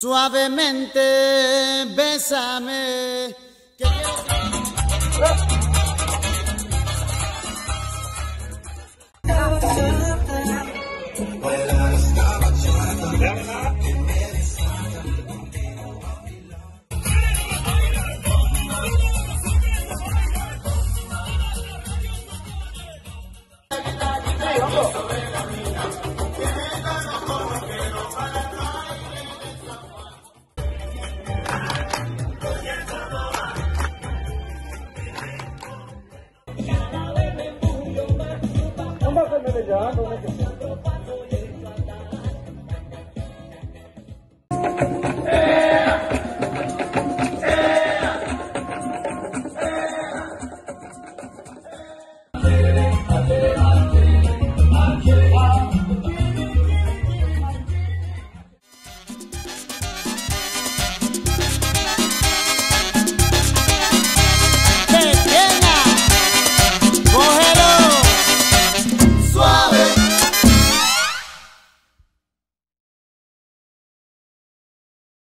Suavemente, bésame. Que... de água, né?